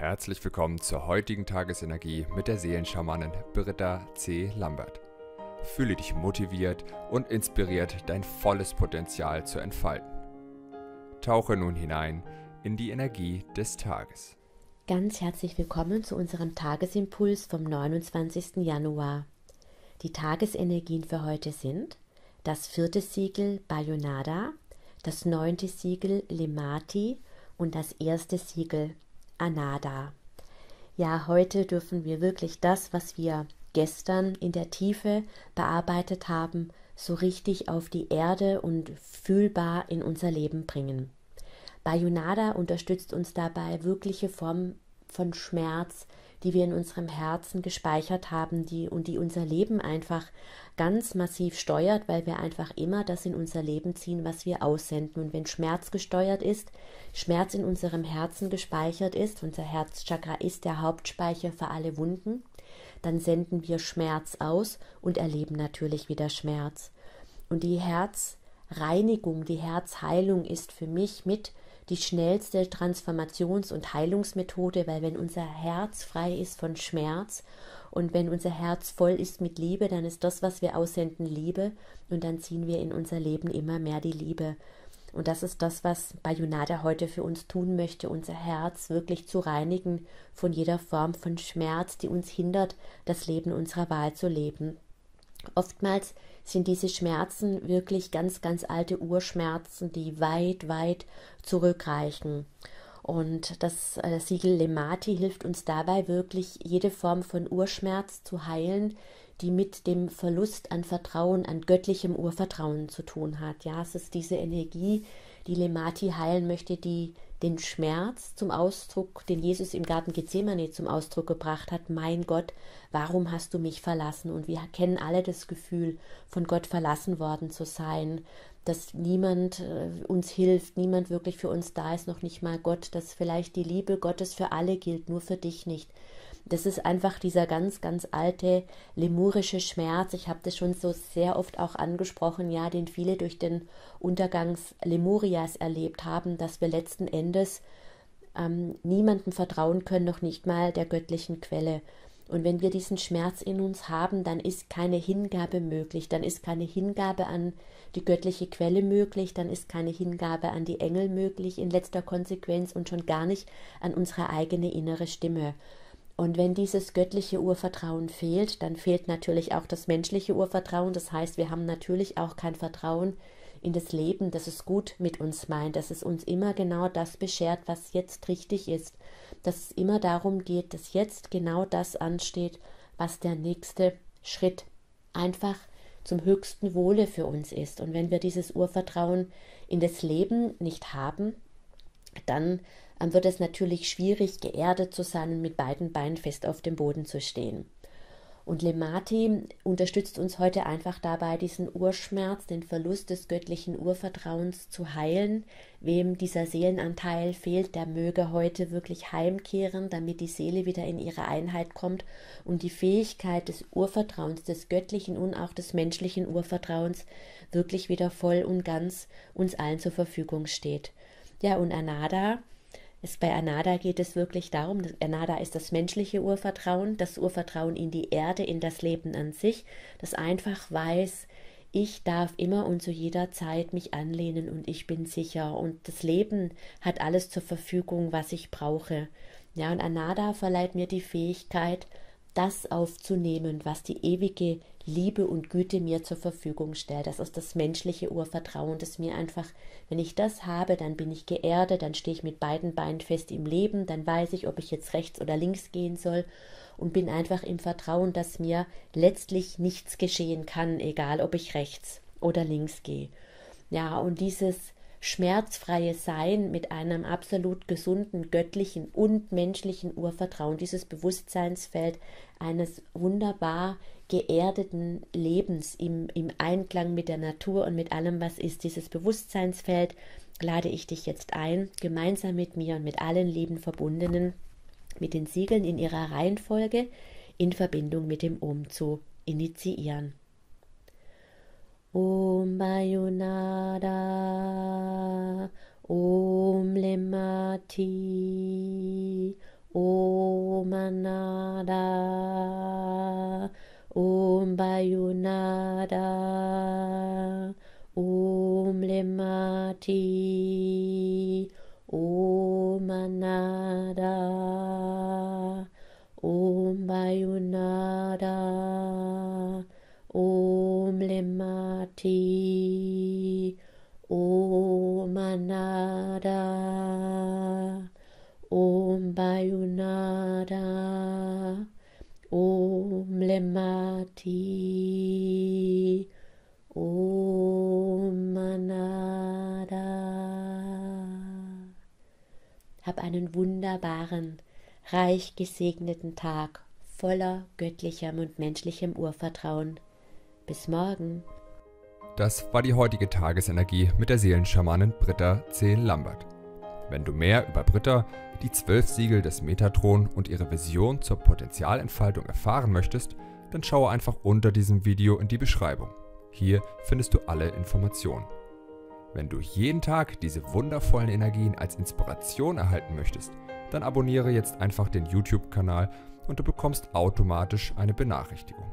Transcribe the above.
herzlich willkommen zur heutigen Tagesenergie mit der Seelenschamanin Britta C. Lambert. Fühle dich motiviert und inspiriert, dein volles Potenzial zu entfalten. Tauche nun hinein in die Energie des Tages. Ganz herzlich willkommen zu unserem Tagesimpuls vom 29. Januar. Die Tagesenergien für heute sind das vierte Siegel Bayonada, das neunte Siegel Lemati und das erste Siegel Anada. Ja, heute dürfen wir wirklich das, was wir gestern in der Tiefe bearbeitet haben, so richtig auf die Erde und fühlbar in unser Leben bringen. Bayonada unterstützt uns dabei, wirkliche Formen von Schmerz, die wir in unserem Herzen gespeichert haben, die und die unser Leben einfach ganz massiv steuert, weil wir einfach immer das in unser Leben ziehen, was wir aussenden. Und wenn Schmerz gesteuert ist, Schmerz in unserem Herzen gespeichert ist, unser Herzchakra ist der Hauptspeicher für alle Wunden, dann senden wir Schmerz aus und erleben natürlich wieder Schmerz. Und die Herzreinigung, die Herzheilung ist für mich mit die schnellste Transformations- und Heilungsmethode, weil wenn unser Herz frei ist von Schmerz und wenn unser Herz voll ist mit Liebe, dann ist das, was wir aussenden, Liebe und dann ziehen wir in unser Leben immer mehr die Liebe. Und das ist das, was Bayonada heute für uns tun möchte, unser Herz wirklich zu reinigen von jeder Form von Schmerz, die uns hindert, das Leben unserer Wahl zu leben. Oftmals sind diese Schmerzen wirklich ganz, ganz alte Urschmerzen, die weit, weit zurückreichen. Und das äh, Siegel Lemati hilft uns dabei, wirklich jede Form von Urschmerz zu heilen, die mit dem Verlust an Vertrauen, an göttlichem Urvertrauen zu tun hat. Ja, es ist diese Energie, die Lemati heilen möchte, die den Schmerz zum Ausdruck, den Jesus im Garten Gethsemane zum Ausdruck gebracht hat. Mein Gott, warum hast du mich verlassen? Und wir kennen alle das Gefühl, von Gott verlassen worden zu sein, dass niemand äh, uns hilft, niemand wirklich für uns da ist, noch nicht mal Gott, dass vielleicht die Liebe Gottes für alle gilt, nur für dich nicht. Das ist einfach dieser ganz, ganz alte lemurische Schmerz. Ich habe das schon so sehr oft auch angesprochen, ja, den viele durch den Untergang Lemurias erlebt haben, dass wir letzten Endes ähm, niemandem vertrauen können, noch nicht mal der göttlichen Quelle. Und wenn wir diesen Schmerz in uns haben, dann ist keine Hingabe möglich, dann ist keine Hingabe an die göttliche Quelle möglich, dann ist keine Hingabe an die Engel möglich in letzter Konsequenz und schon gar nicht an unsere eigene innere Stimme. Und wenn dieses göttliche Urvertrauen fehlt, dann fehlt natürlich auch das menschliche Urvertrauen. Das heißt, wir haben natürlich auch kein Vertrauen in das Leben, dass es gut mit uns meint, dass es uns immer genau das beschert, was jetzt richtig ist, dass es immer darum geht, dass jetzt genau das ansteht, was der nächste Schritt einfach zum höchsten Wohle für uns ist. Und wenn wir dieses Urvertrauen in das Leben nicht haben, dann wird es natürlich schwierig, geerdet zu sein und mit beiden Beinen fest auf dem Boden zu stehen. Und Lemati unterstützt uns heute einfach dabei, diesen Urschmerz, den Verlust des göttlichen Urvertrauens zu heilen. Wem dieser Seelenanteil fehlt, der möge heute wirklich heimkehren, damit die Seele wieder in ihre Einheit kommt und die Fähigkeit des Urvertrauens, des göttlichen und auch des menschlichen Urvertrauens wirklich wieder voll und ganz uns allen zur Verfügung steht. Ja, und Anada es, bei Anada geht es wirklich darum, Anada ist das menschliche Urvertrauen, das Urvertrauen in die Erde, in das Leben an sich, das einfach weiß, ich darf immer und zu jeder Zeit mich anlehnen und ich bin sicher und das Leben hat alles zur Verfügung, was ich brauche. Ja, und Anada verleiht mir die Fähigkeit, das aufzunehmen, was die ewige Liebe und Güte mir zur Verfügung stellt. Das ist das menschliche Urvertrauen, das mir einfach, wenn ich das habe, dann bin ich geerdet, dann stehe ich mit beiden Beinen fest im Leben, dann weiß ich, ob ich jetzt rechts oder links gehen soll und bin einfach im Vertrauen, dass mir letztlich nichts geschehen kann, egal ob ich rechts oder links gehe. Ja, und dieses schmerzfreie Sein mit einem absolut gesunden, göttlichen und menschlichen Urvertrauen, dieses Bewusstseinsfeld eines wunderbar geerdeten Lebens im, im Einklang mit der Natur und mit allem, was ist, dieses Bewusstseinsfeld, lade ich dich jetzt ein, gemeinsam mit mir und mit allen lieben Verbundenen, mit den Siegeln in ihrer Reihenfolge in Verbindung mit dem Om zu initiieren. Om Anada, Om Bayunada, Om Lemati, Om Anada, Om Bayunada, Om Lemati, Om Anada, Om Bayunada, Om Lemati, Om Anada. Hab einen wunderbaren, reich gesegneten Tag voller göttlichem und menschlichem Urvertrauen. Bis morgen. Das war die heutige Tagesenergie mit der Seelenschamanin Britta C. Lambert. Wenn du mehr über Britta, die zwölf Siegel des Metatron und ihre Vision zur Potenzialentfaltung erfahren möchtest, dann schaue einfach unter diesem Video in die Beschreibung. Hier findest du alle Informationen. Wenn du jeden Tag diese wundervollen Energien als Inspiration erhalten möchtest, dann abonniere jetzt einfach den YouTube-Kanal und du bekommst automatisch eine Benachrichtigung.